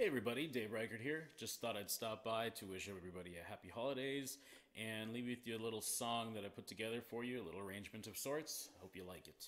Hey everybody, Dave Reichert here. Just thought I'd stop by to wish everybody a happy holidays and leave with you a little song that I put together for you, a little arrangement of sorts. Hope you like it.